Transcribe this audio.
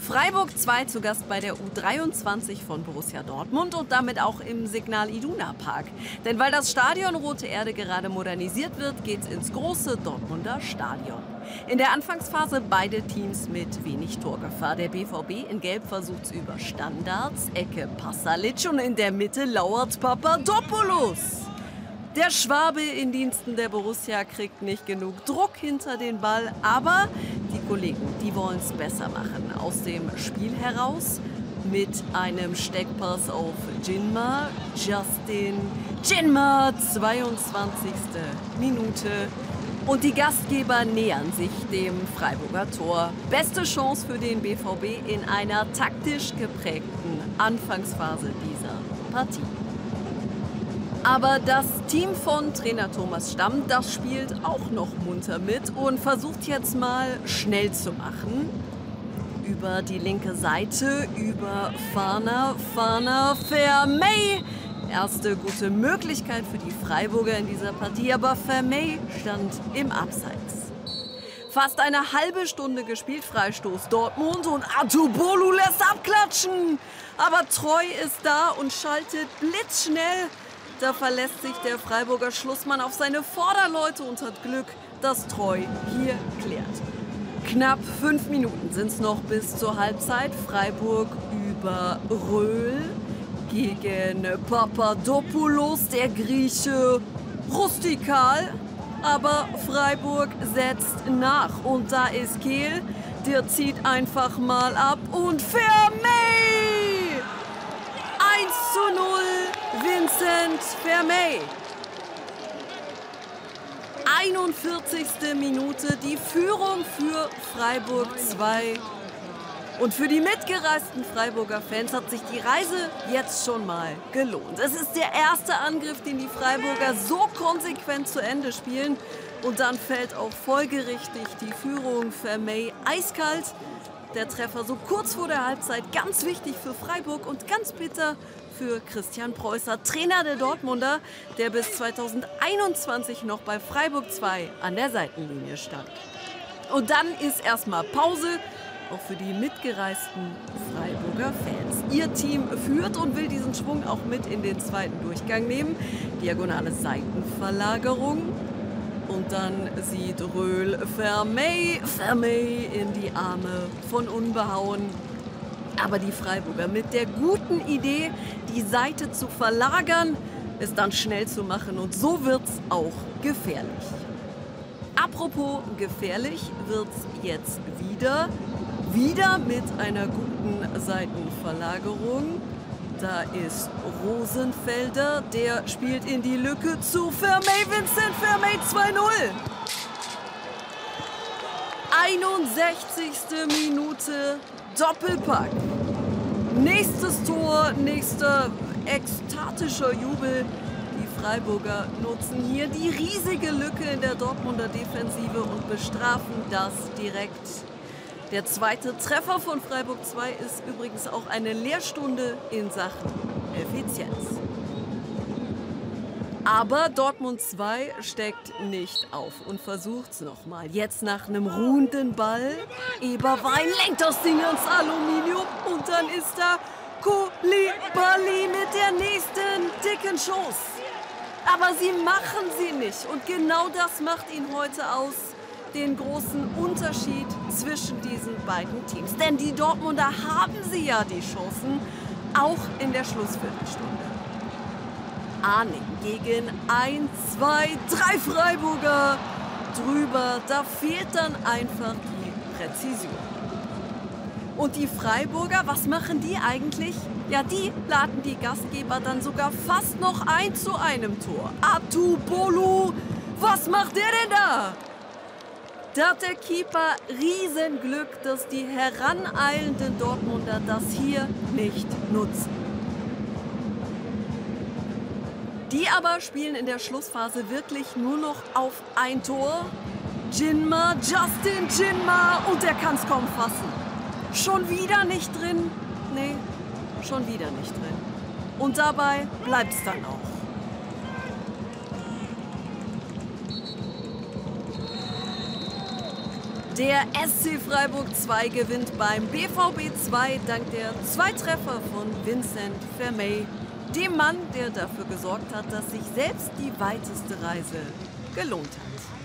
Freiburg 2 zu Gast bei der U23 von Borussia Dortmund und damit auch im Signal Iduna Park. Denn weil das Stadion Rote Erde gerade modernisiert wird, geht's ins große Dortmunder Stadion. In der Anfangsphase beide Teams mit wenig Torgefahr. Der BVB in Gelb versucht's über Standards, Ecke Passalic und in der Mitte lauert Papadopoulos. Der Schwabe in Diensten der Borussia kriegt nicht genug Druck hinter den Ball, aber die Kollegen, die wollen es besser machen. Aus dem Spiel heraus mit einem Steckpass auf Jinma. Justin Jinma, 22. Minute. Und die Gastgeber nähern sich dem Freiburger Tor. Beste Chance für den BVB in einer taktisch geprägten Anfangsphase dieser Partie. Aber das Team von Trainer Thomas Stamm, das spielt auch noch munter mit und versucht jetzt mal schnell zu machen. Über die linke Seite, über Fahner, Fahner, Vermey. Erste gute Möglichkeit für die Freiburger in dieser Partie, aber Vermey stand im Abseits. Fast eine halbe Stunde gespielt, Freistoß Dortmund und Atubolu lässt abklatschen. Aber Treu ist da und schaltet blitzschnell da verlässt sich der Freiburger Schlussmann auf seine Vorderleute und hat Glück, dass Treu hier klärt. Knapp fünf Minuten sind es noch bis zur Halbzeit. Freiburg über Röhl gegen Papadopoulos, der Grieche, rustikal. Aber Freiburg setzt nach und da ist Kehl, der zieht einfach mal ab und Vermey! Vincent Vermey. 41. Minute, die Führung für Freiburg 2. Und für die mitgereisten Freiburger Fans hat sich die Reise jetzt schon mal gelohnt. Es ist der erste Angriff, den die Freiburger so konsequent zu Ende spielen. Und dann fällt auch folgerichtig die Führung Vermey eiskalt. Der Treffer so kurz vor der Halbzeit, ganz wichtig für Freiburg und ganz bitter für Christian Preußer, Trainer der Dortmunder, der bis 2021 noch bei Freiburg 2 an der Seitenlinie stand. Und dann ist erstmal Pause, auch für die mitgereisten Freiburger Fans. Ihr Team führt und will diesen Schwung auch mit in den zweiten Durchgang nehmen. Diagonale Seitenverlagerung. Und dann sieht Röhl Vermey, Vermey in die Arme von Unbehauen. Aber die Freiburger mit der guten Idee, die Seite zu verlagern, es dann schnell zu machen und so wird's auch gefährlich. Apropos gefährlich wird's jetzt wieder. Wieder mit einer guten Seitenverlagerung. Da ist Rosenfelder, der spielt in die Lücke zu Vermey Vincent Vermey 2-0. 61. Minute Doppelpack. Nächstes Tor, nächster ekstatischer Jubel. Die Freiburger nutzen hier die riesige Lücke in der Dortmunder Defensive und bestrafen das direkt. Der zweite Treffer von Freiburg 2 ist übrigens auch eine Lehrstunde in Sachen Effizienz. Aber Dortmund 2 steckt nicht auf und versucht es nochmal. Jetzt nach einem ruhenden Ball. Eberwein lenkt das Ding ans Aluminium und dann ist da Koulibaly mit der nächsten dicken Chance. Aber sie machen sie nicht und genau das macht ihn heute aus. Den großen Unterschied zwischen diesen beiden Teams. Denn die Dortmunder haben sie ja die Chancen, auch in der Schlussviertelstunde. Arning gegen 1, 2, 3 Freiburger drüber. Da fehlt dann einfach die Präzision. Und die Freiburger, was machen die eigentlich? Ja, die laden die Gastgeber dann sogar fast noch ein zu einem Tor. Atu Bolu, was macht der denn da? Da hat der Keeper Riesenglück, dass die heraneilenden Dortmunder das hier nicht nutzen. Die aber spielen in der Schlussphase wirklich nur noch auf ein Tor. Jinma, Justin Jinma und der kann es kaum fassen. Schon wieder nicht drin? Nee, schon wieder nicht drin. Und dabei bleibt es dann auch. Der SC Freiburg 2 gewinnt beim BVB 2 dank der zwei Treffer von Vincent Vermey, dem Mann, der dafür gesorgt hat, dass sich selbst die weiteste Reise gelohnt hat.